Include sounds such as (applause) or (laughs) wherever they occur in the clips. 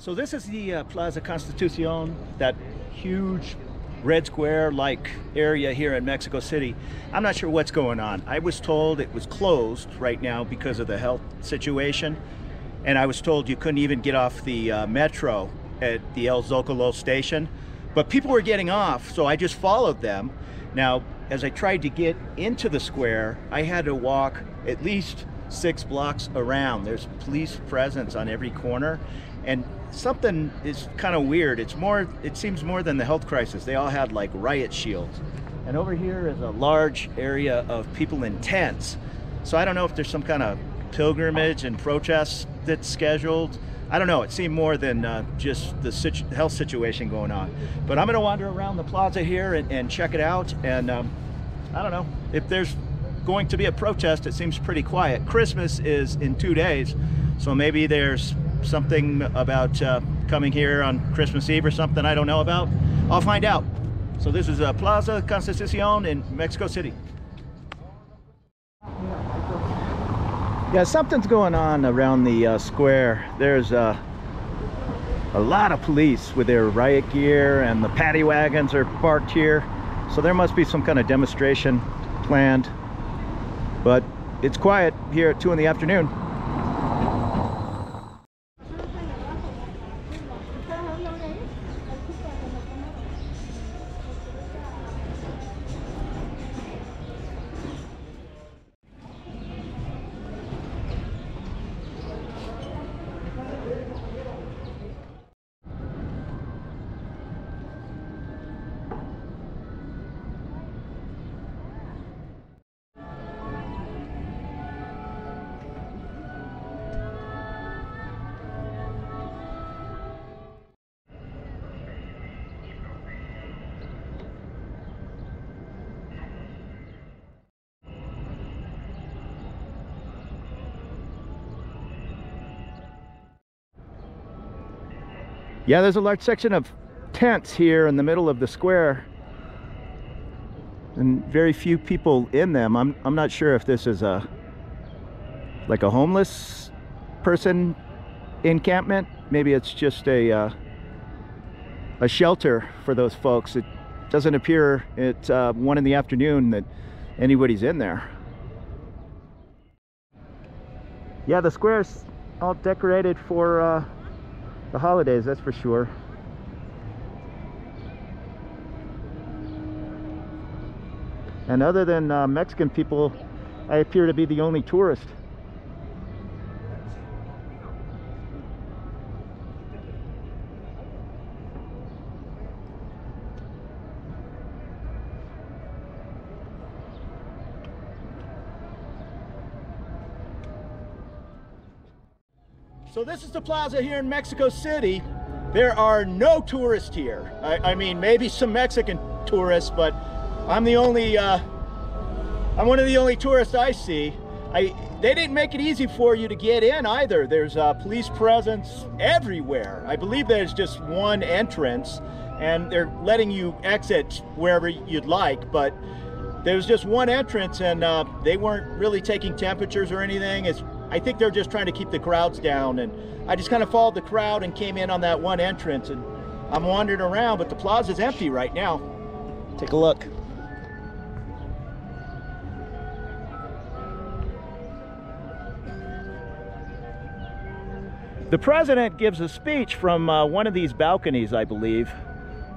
So this is the uh, Plaza Constitucion, that huge red square like area here in Mexico City. I'm not sure what's going on. I was told it was closed right now because of the health situation. And I was told you couldn't even get off the uh, metro at the El Zocalo station. But people were getting off, so I just followed them. Now, as I tried to get into the square, I had to walk at least six blocks around. There's police presence on every corner. And something is kind of weird. It's more, it seems more than the health crisis. They all had like riot shields. And over here is a large area of people in tents. So I don't know if there's some kind of pilgrimage and protest that's scheduled. I don't know. It seemed more than uh, just the situ health situation going on. But I'm going to wander around the plaza here and, and check it out. And um, I don't know if there's going to be a protest. It seems pretty quiet. Christmas is in two days, so maybe there's something about uh, coming here on Christmas Eve or something I don't know about. I'll find out. So this is uh, Plaza Constitucion in Mexico City. Yeah, something's going on around the uh, square. There's uh, a lot of police with their riot gear and the paddy wagons are parked here. So there must be some kind of demonstration planned. But it's quiet here at 2 in the afternoon. Yeah, there's a large section of tents here in the middle of the square and very few people in them. I'm, I'm not sure if this is a like a homeless person encampment. Maybe it's just a uh, a shelter for those folks. It doesn't appear at uh, one in the afternoon that anybody's in there. Yeah, the square's all decorated for uh, the holidays, that's for sure. And other than uh, Mexican people, I appear to be the only tourist. So this is the plaza here in Mexico City. There are no tourists here. I, I mean, maybe some Mexican tourists, but I'm the only, uh, I'm one of the only tourists I see. I, they didn't make it easy for you to get in either. There's uh, police presence everywhere. I believe there's just one entrance and they're letting you exit wherever you'd like, but there's just one entrance and uh, they weren't really taking temperatures or anything. It's I think they're just trying to keep the crowds down. And I just kind of followed the crowd and came in on that one entrance. And I'm wandering around, but the plaza's empty right now. Take a look. The president gives a speech from uh, one of these balconies, I believe.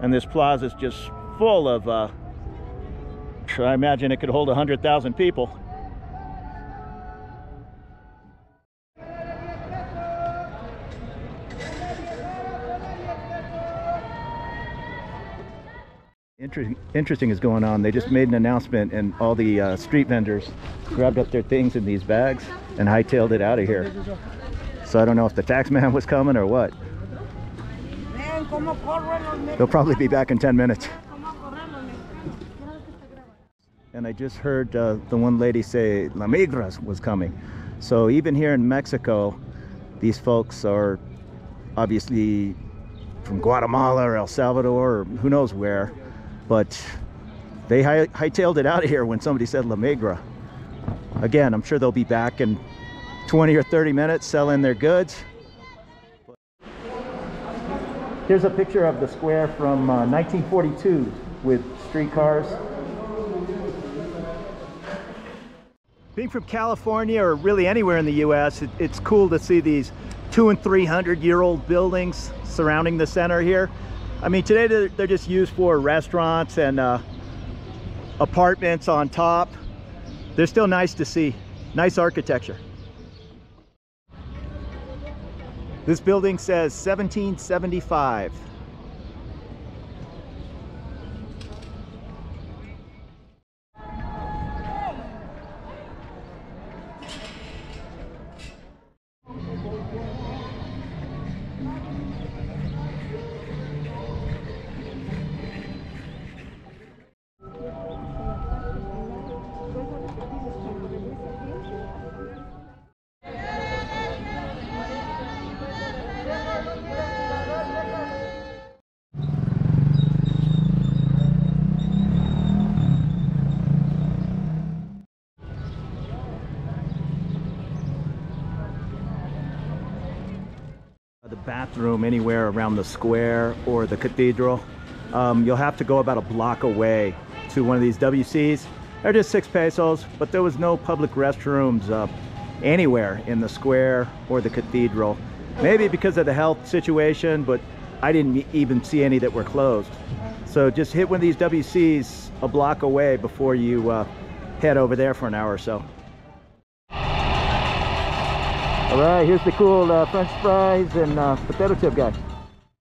And this plaza is just full of, uh, I imagine it could hold 100,000 people. Interesting, interesting is going on. They just made an announcement and all the uh, street vendors grabbed up their things in these bags and hightailed it out of here. So I don't know if the tax man (laughs) was coming or what. They'll probably be back in 10 minutes. And I just heard uh, the one lady say La Migras was coming. So even here in Mexico, these folks are obviously from Guatemala or El Salvador or who knows where but they high hightailed it out of here when somebody said La Migra. Again, I'm sure they'll be back in 20 or 30 minutes selling their goods. Here's a picture of the square from uh, 1942 with streetcars. Being from California or really anywhere in the U.S., it, it's cool to see these two and three hundred year old buildings surrounding the center here. I mean, today they're, they're just used for restaurants and uh, apartments on top. They're still nice to see. Nice architecture. This building says 1775. Bathroom anywhere around the square or the cathedral, um, you'll have to go about a block away to one of these WCs. They're just six pesos, but there was no public restrooms uh, anywhere in the square or the cathedral. Maybe because of the health situation, but I didn't even see any that were closed. So just hit one of these WCs a block away before you uh, head over there for an hour or so. All right, here's the cool uh, French fries and uh, potato chip guy.